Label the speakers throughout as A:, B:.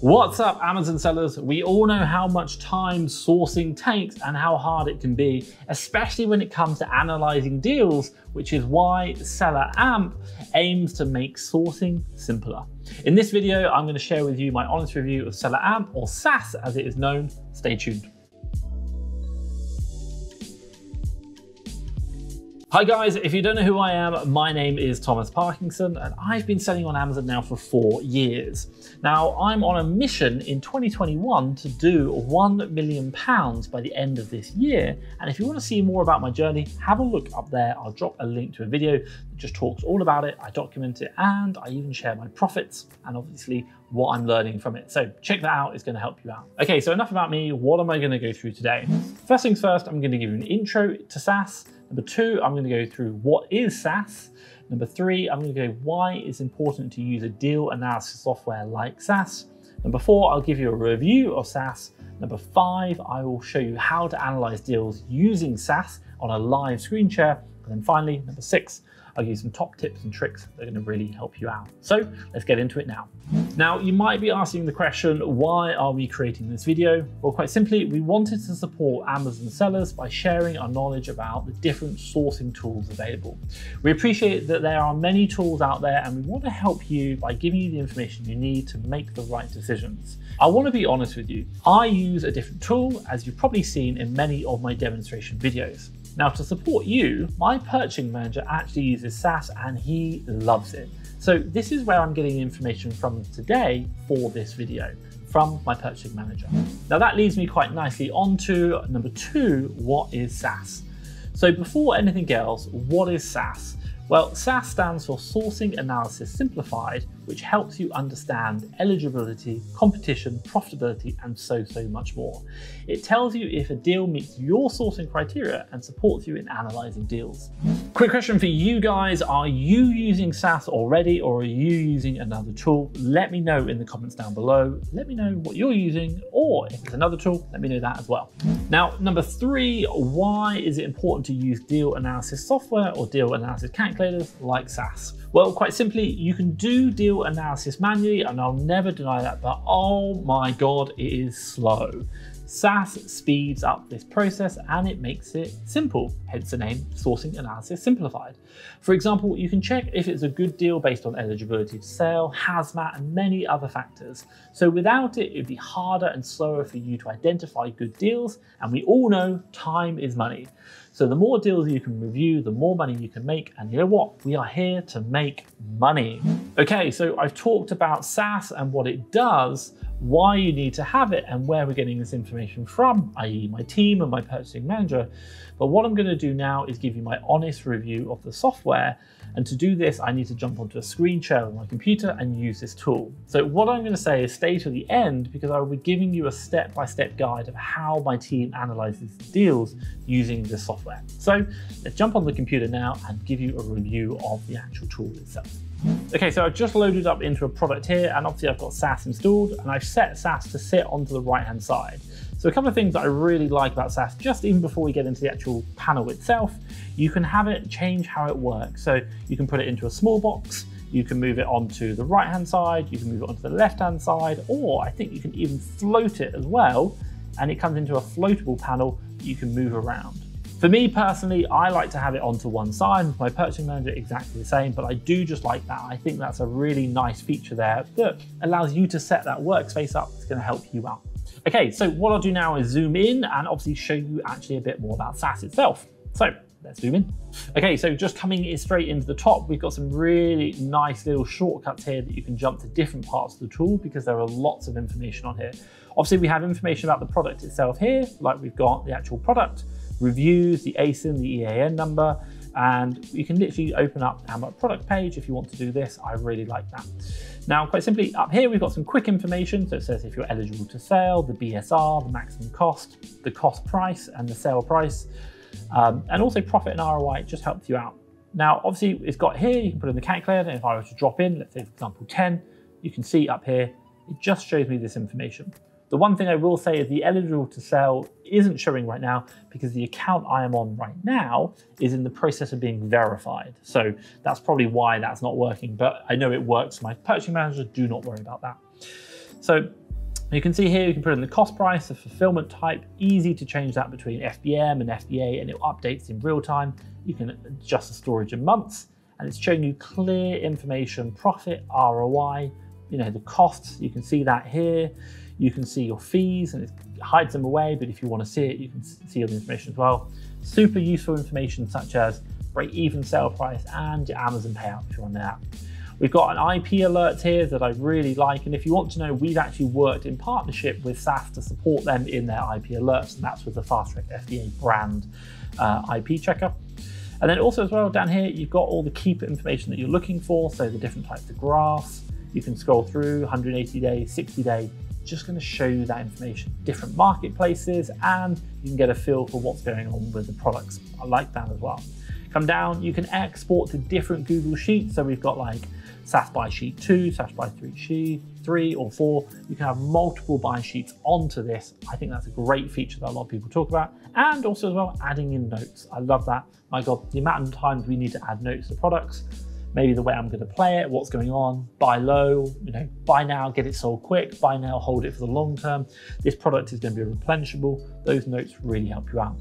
A: What's up, Amazon sellers? We all know how much time sourcing takes and how hard it can be, especially when it comes to analyzing deals, which is why Seller Amp aims to make sourcing simpler. In this video, I'm going to share with you my honest review of Seller Amp, or SAS as it is known. Stay tuned. Hi guys, if you don't know who I am, my name is Thomas Parkinson and I've been selling on Amazon now for four years. Now I'm on a mission in 2021 to do 1 million pounds by the end of this year. And if you want to see more about my journey, have a look up there. I'll drop a link to a video that just talks all about it. I document it and I even share my profits and obviously what I'm learning from it. So check that out, it's gonna help you out. Okay, so enough about me. What am I gonna go through today? First things first, I'm gonna give you an intro to SAS Number two, I'm going to go through what is SAS. Number three, I'm going to go why it's important to use a deal analysis software like SAS. Number four, I'll give you a review of SAS. Number five, I will show you how to analyze deals using SAS on a live screen share. And then finally, number six, I'll give you some top tips and tricks that are gonna really help you out. So let's get into it now. Now, you might be asking the question, why are we creating this video? Well, quite simply, we wanted to support Amazon sellers by sharing our knowledge about the different sourcing tools available. We appreciate that there are many tools out there and we want to help you by giving you the information you need to make the right decisions. I want to be honest with you. I use a different tool, as you've probably seen in many of my demonstration videos. Now to support you, my purchasing manager actually uses SAS and he loves it. So this is where I'm getting information from today for this video from my purchasing manager. Now that leads me quite nicely on to number two, what is SAS? So before anything else, what is SAS? Well, SAS stands for Sourcing Analysis Simplified, which helps you understand eligibility, competition, profitability, and so, so much more. It tells you if a deal meets your sourcing criteria and supports you in analyzing deals. Quick question for you guys. Are you using SAS already or are you using another tool? Let me know in the comments down below. Let me know what you're using or if it's another tool, let me know that as well. Now, number three, why is it important to use deal analysis software or deal analysis calculators like SAS? Well, quite simply, you can do deal analysis manually, and I'll never deny that, but oh my God, it is slow. SAS speeds up this process and it makes it simple, hence the name Sourcing Analysis Simplified. For example, you can check if it's a good deal based on eligibility to sale, hazmat, and many other factors. So without it, it'd be harder and slower for you to identify good deals, and we all know time is money. So the more deals you can review, the more money you can make, and you know what? We are here to make money. Okay, so I've talked about SAS and what it does, why you need to have it and where we're getting this information from, i.e. my team and my purchasing manager. But what I'm gonna do now is give you my honest review of the software. And to do this, I need to jump onto a screen share on my computer and use this tool. So what I'm gonna say is stay to the end because I will be giving you a step-by-step -step guide of how my team analyzes deals using this software. So let's jump on the computer now and give you a review of the actual tool itself. Okay, so I've just loaded up into a product here and obviously I've got SAS installed and I've set SAS to sit onto the right hand side. So a couple of things that I really like about SAS, just even before we get into the actual panel itself, you can have it change how it works. So you can put it into a small box, you can move it onto the right hand side, you can move it onto the left hand side, or I think you can even float it as well. And it comes into a floatable panel that you can move around. For me personally, I like to have it onto one side. My purchasing manager exactly the same, but I do just like that. I think that's a really nice feature there that allows you to set that workspace up. It's gonna help you out. Okay, so what I'll do now is zoom in and obviously show you actually a bit more about SAS itself. So let's zoom in. Okay, so just coming straight into the top, we've got some really nice little shortcuts here that you can jump to different parts of the tool because there are lots of information on here. Obviously, we have information about the product itself here, like we've got the actual product, reviews, the ASIN, the EAN number, and you can literally open up our product page if you want to do this. I really like that. Now, quite simply, up here we've got some quick information. So it says if you're eligible to sell, the BSR, the maximum cost, the cost price, and the sale price, um, and also profit and ROI. It just helps you out. Now, obviously, it's got here, you can put in the calculator, and if I were to drop in, let's say, for example, 10, you can see up here, it just shows me this information. The one thing I will say is the eligible to sell isn't showing right now because the account I am on right now is in the process of being verified. So that's probably why that's not working, but I know it works. My purchasing manager, do not worry about that. So You can see here, you can put in the cost price, the fulfillment type, easy to change that between FBM and FBA and it updates in real time. You can adjust the storage in months and it's showing you clear information, profit, ROI, you know, the costs, you can see that here. You can see your fees and it hides them away, but if you want to see it, you can see all the information as well. Super useful information such as break even sale price and your Amazon payout if you're want that. We've got an IP alert here that I really like. And if you want to know, we've actually worked in partnership with SAS to support them in their IP alerts. And that's with the Fast Track FBA brand uh, IP checker. And then also as well down here, you've got all the Keepa information that you're looking for. So the different types of graphs, you can scroll through 180 day, 60 day, just going to show you that information, different marketplaces, and you can get a feel for what's going on with the products. I like that as well. Come down, you can export to different Google Sheets. So we've got like SAS by sheet two, SAS by three sheet, three or four. You can have multiple buy sheets onto this. I think that's a great feature that a lot of people talk about. And also as well, adding in notes. I love that. My God, the amount of times we need to add notes to products, maybe the way I'm going to play it, what's going on, buy low, you know, buy now, get it sold quick, buy now, hold it for the long term. This product is going to be replenishable. Those notes really help you out.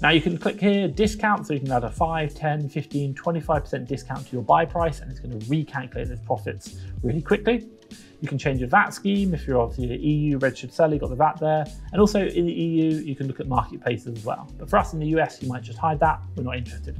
A: Now you can click here, discount, so you can add a 5, 10, 15, 25% discount to your buy price and it's going to recalculate those profits really quickly. You can change your VAT scheme if you're obviously an EU registered seller, you've got the VAT there. And also in the EU, you can look at marketplaces as well. But for us in the US, you might just hide that, we're not interested.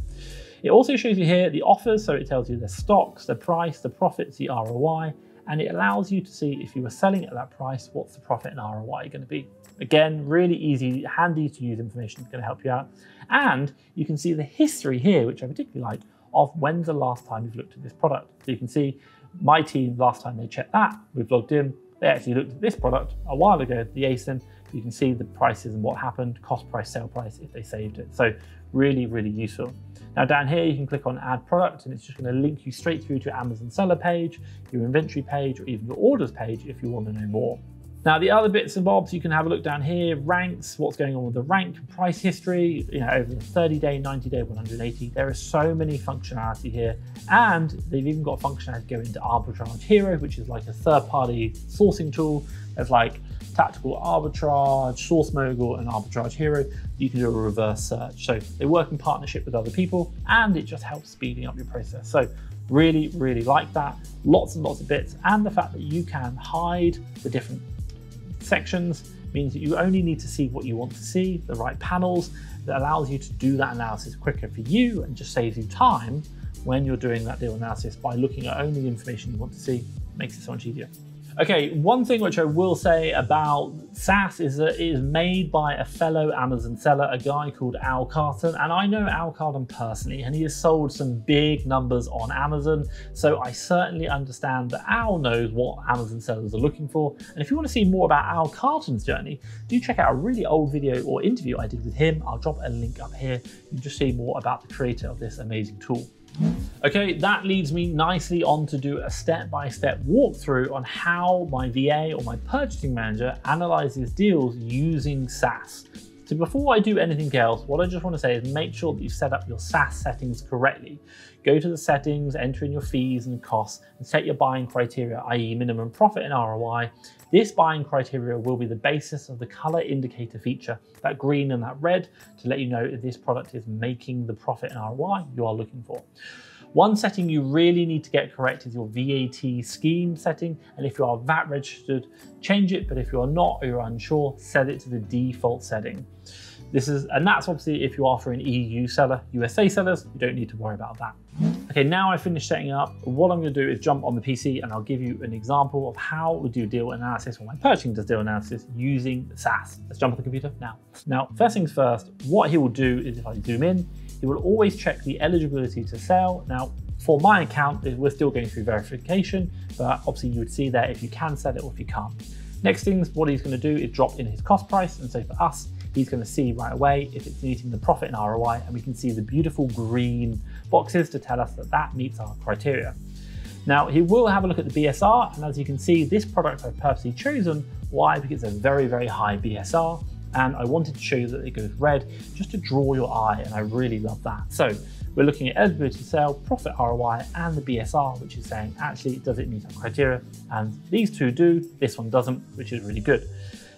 A: It also shows you here the offers, so it tells you the stocks, the price, the profits, the ROI, and it allows you to see if you were selling at that price, what's the profit and ROI going to be. Again, really easy, handy to use information, going to help you out. And you can see the history here, which I particularly like, of when's the last time you've looked at this product. So you can see my team, last time they checked that, we've logged in, they actually looked at this product a while ago, the ASIN. You can see the prices and what happened, cost price, sale price, if they saved it. So really, really useful. Now down here, you can click on add product and it's just gonna link you straight through to Amazon seller page, your inventory page, or even your orders page if you wanna know more. Now the other bits and bobs, you can have a look down here, ranks, what's going on with the rank, price history, you know, over the 30 day, 90 day, 180. There is so many functionality here. And they've even got functionality to go into Arbitrage Hero, which is like a third party sourcing tool. There's like Tactical Arbitrage, Source Mogul, and Arbitrage Hero. You can do a reverse search. So they work in partnership with other people and it just helps speeding up your process. So really, really like that. Lots and lots of bits. And the fact that you can hide the different sections means that you only need to see what you want to see, the right panels, that allows you to do that analysis quicker for you and just saves you time when you're doing that deal analysis by looking at only the information you want to see, makes it so much easier. Okay, one thing which I will say about SAS is that it is made by a fellow Amazon seller, a guy called Al Carton, and I know Al Carton personally, and he has sold some big numbers on Amazon, so I certainly understand that Al knows what Amazon sellers are looking for. And if you want to see more about Al Carton's journey, do check out a really old video or interview I did with him. I'll drop a link up here. You can just see more about the creator of this amazing tool. Okay, that leads me nicely on to do a step-by-step -step walkthrough on how my VA or my purchasing manager analyzes deals using SAS. So before I do anything else, what I just want to say is make sure that you set up your SAS settings correctly. Go to the settings, enter in your fees and costs, and set your buying criteria, i.e. minimum profit and ROI. This buying criteria will be the basis of the color indicator feature, that green and that red, to let you know if this product is making the profit and ROI you are looking for. One setting you really need to get correct is your VAT scheme setting. And if you are VAT registered, change it. But if you're not or you're unsure, set it to the default setting. This is, and that's obviously if you are for an EU seller, USA sellers, you don't need to worry about that. Okay, now I've finished setting up, what I'm gonna do is jump on the PC and I'll give you an example of how we do deal analysis or my purchasing does deal analysis using SAS. Let's jump on the computer now. Now, first things first, what he will do is if I zoom in, he will always check the eligibility to sell. Now, for my account, we're still going through verification, but obviously you would see there if you can sell it or if you can't. Next things, what he's going to do is drop in his cost price. And so for us, he's going to see right away if it's meeting the profit and ROI, and we can see the beautiful green boxes to tell us that that meets our criteria. Now, he will have a look at the BSR, and as you can see, this product I've purposely chosen. Why? Because it's a very, very high BSR and I wanted to show you that it goes red just to draw your eye and I really love that. So we're looking at eligibility to sell, profit ROI, and the BSR, which is saying actually does it meet our criteria? And these two do, this one doesn't, which is really good.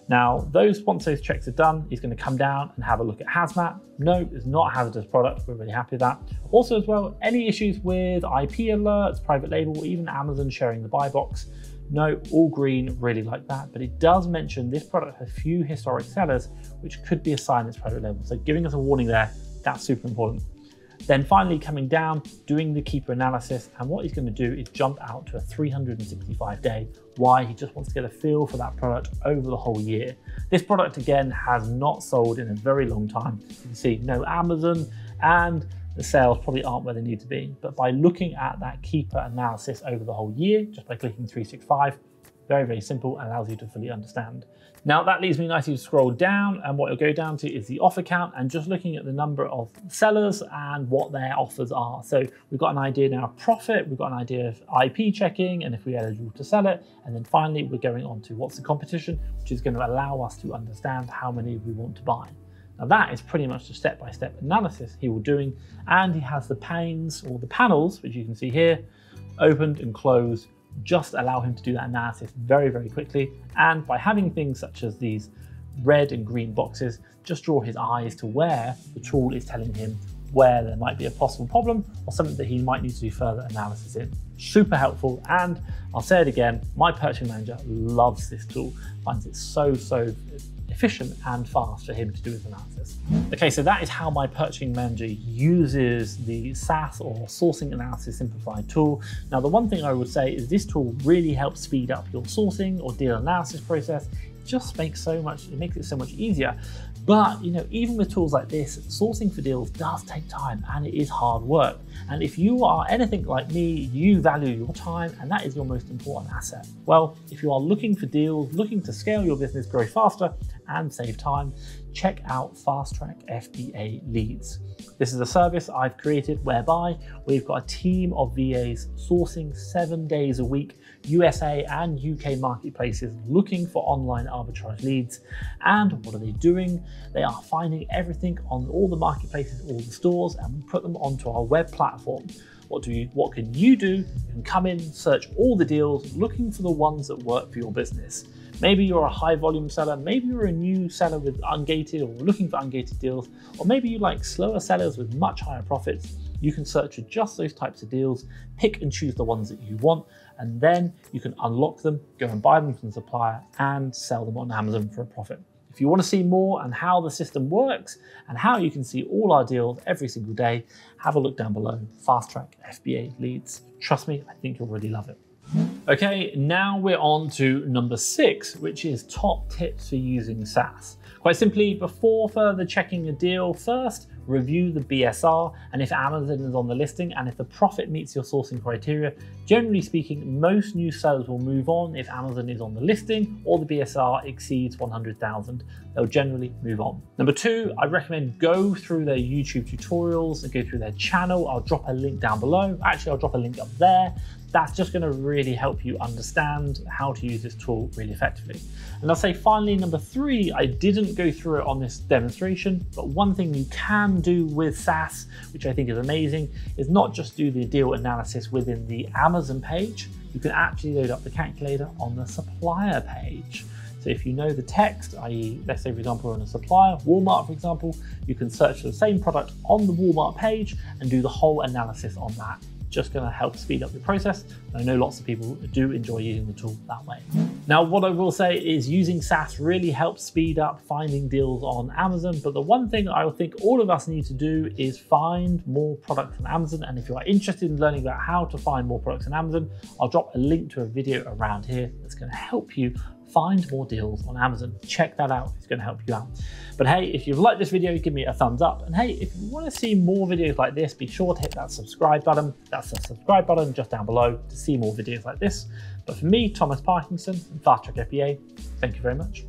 A: Now, those once those checks are done, he's going to come down and have a look at hazmat. No, it's not a hazardous product. We're really happy with that. Also, as well, any issues with IP alerts, private label, even Amazon sharing the buy box. No, all green, really like that. But it does mention this product has few historic sellers, which could be a sign it's private label. So giving us a warning there, that's super important. Then finally coming down, doing the Keepa analysis, and what he's going to do is jump out to a 365 day. Why? He just wants to get a feel for that product over the whole year. This product again has not sold in a very long time. You can see no Amazon and the sales probably aren't where they need to be. But by looking at that Keepa analysis over the whole year, just by clicking 365, very, very simple, allows you to fully understand. Now that leaves me nicely to scroll down and what you'll go down to is the offer count and just looking at the number of sellers and what their offers are. So we've got an idea now of profit, we've got an idea of IP checking and if we're eligible to sell it. And then finally, we're going on to what's the competition, which is going to allow us to understand how many we want to buy. Now that is pretty much the step-by-step -step analysis he will doing. And he has the panes or the panels, which you can see here, opened and closed just allow him to do that analysis very, very quickly. And by having things such as these red and green boxes, just draw his eyes to where the tool is telling him where there might be a possible problem or something that he might need to do further analysis in. Super helpful. And I'll say it again, my purchasing manager loves this tool, finds it so, so efficient and fast for him to do his analysis. Okay, so that is how my purchasing manager uses the SAS or sourcing analysis simplified tool. Now, the one thing I would say is this tool really helps speed up your sourcing or deal analysis process. It just makes so much, it makes it so much easier. But you know, even with tools like this, sourcing for deals does take time and it is hard work. And if you are anything like me, you value your time and that is your most important asset. Well, if you are looking for deals, looking to scale your business, grow faster and save time, check out Fast Track FBA Leads. This is a service I've created whereby we've got a team of VAs sourcing seven days a week USA and UK marketplaces looking for online arbitrage leads. And what are they doing? They are finding everything on all the marketplaces, all the stores, and we put them onto our web platform. What do you what can you do? You can come in, search all the deals, looking for the ones that work for your business. Maybe you're a high volume seller, maybe you're a new seller with ungated or looking for ungated deals, or maybe you like slower sellers with much higher profits. You can search for just those types of deals, pick and choose the ones that you want, and then you can unlock them, go and buy them from the supplier, and sell them on Amazon for a profit. If you want to see more and how the system works and how you can see all our deals every single day, have a look down below. Fast Track FBA leads. Trust me, I think you'll really love it. Okay, now we're on to number six, which is top tips for using SAS. Quite simply, before further checking a deal, first review the BSR and if Amazon is on the listing and if the profit meets your sourcing criteria. Generally speaking, most new sellers will move on if Amazon is on the listing or the BSR exceeds 100,000. They'll generally move on. Number two, I recommend go through their YouTube tutorials and go through their channel. I'll drop a link down below. Actually, I'll drop a link up there that's just going to really help you understand how to use this tool really effectively. And I'll say finally, number three, I didn't go through it on this demonstration, but one thing you can do with SAS, which I think is amazing, is not just do the deal analysis within the Amazon page, you can actually load up the calculator on the supplier page. So if you know the text, i.e., let's say, for example, on a supplier, Walmart, for example, you can search for the same product on the Walmart page and do the whole analysis on that just going to help speed up the process. I know lots of people do enjoy using the tool that way. Now, what I will say is using SAS really helps speed up finding deals on Amazon. But the one thing I think all of us need to do is find more products on Amazon. And if you are interested in learning about how to find more products on Amazon, I'll drop a link to a video around here that's going to help you find more deals on Amazon. Check that out, it's gonna help you out. But hey, if you've liked this video, give me a thumbs up. And hey, if you wanna see more videos like this, be sure to hit that subscribe button. That's the subscribe button just down below to see more videos like this. But for me, Thomas Parkinson and Fast Track FBA, thank you very much.